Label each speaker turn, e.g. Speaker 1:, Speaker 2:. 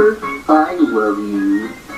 Speaker 1: remember, I love you.